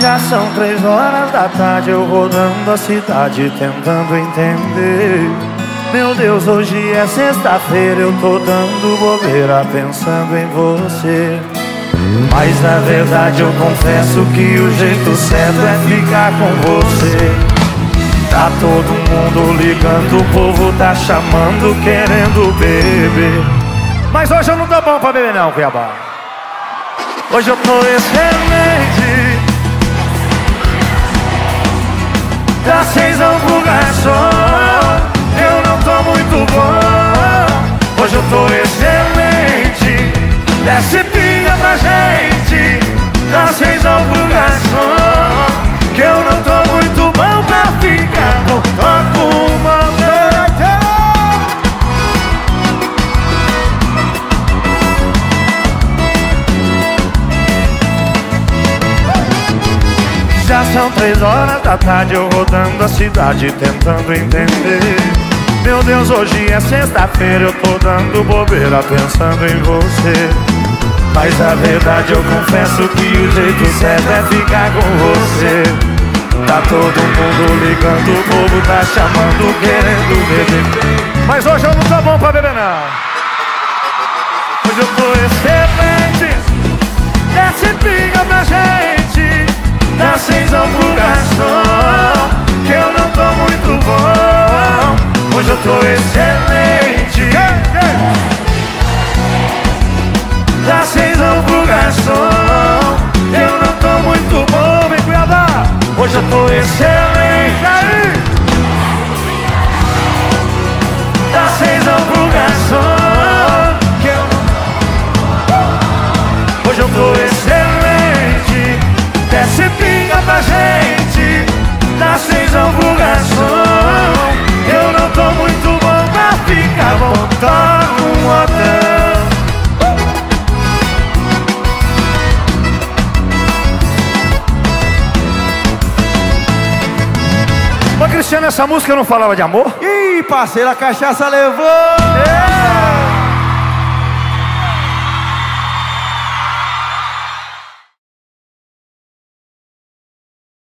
Já são três horas da tarde, eu rodando a cidade tentando entender. Meu Deus, hoje é sexta-feira, eu tô dando bobeira pensando em você. Mas na verdade eu confesso que o jeito certo é ficar com você. Tá todo mundo ligando, o povo tá chamando, querendo beber. Mas hoje eu não tô bom pra beber não, Cuiabá. Hoje eu tô excelente. Das seis pro garçom Eu não tô muito bom Hoje eu tô excelente Desce pinga são três horas da tarde Eu rodando a cidade tentando entender. Meu Deus, hoje é sexta-feira Eu tô dando bobeira pensando em você. Mas a verdade eu confesso que o jeito certo é ficar com você. Tá todo mundo ligando, o povo tá chamando, querendo beber. Mas hoje eu não tô bom pra beber não. Hoje eu tô excelente tô excelente. Dá seis ao pro garçom Eu não tô muito bom Vem Cuiabá Hoje eu tô excelente. Dá seis Voltar um hotel Ô Cristiano, essa música não falava de amor? Ih, parceiro, a cachaça levou! É.